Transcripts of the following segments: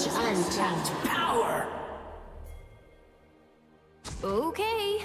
Such untapped power! Okay.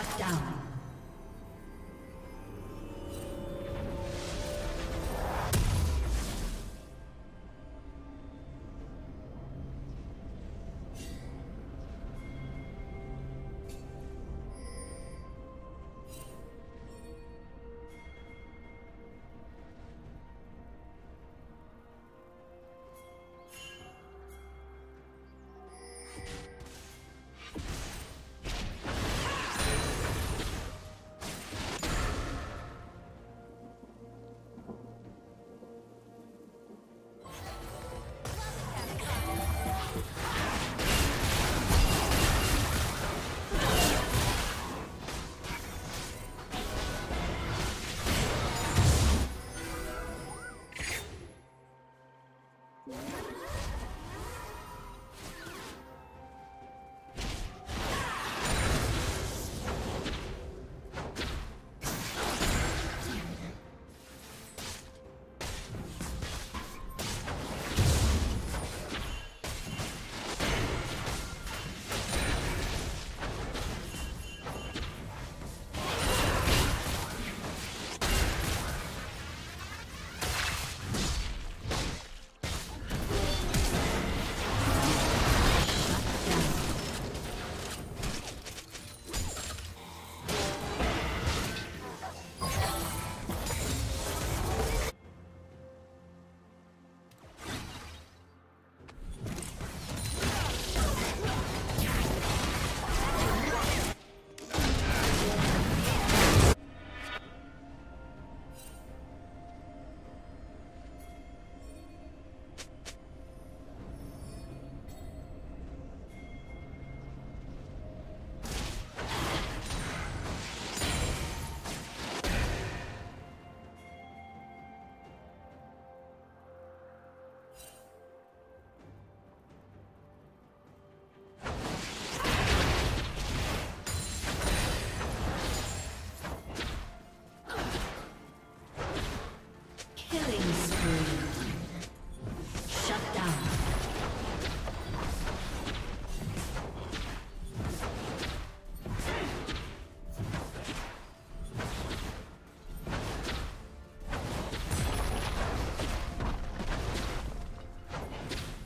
Shut down.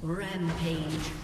Rampage.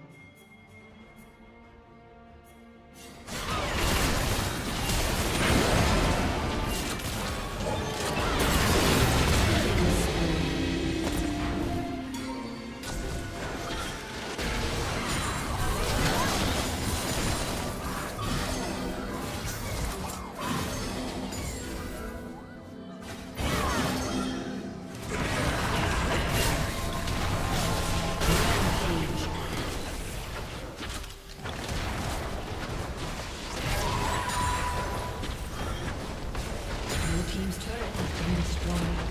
destroyed.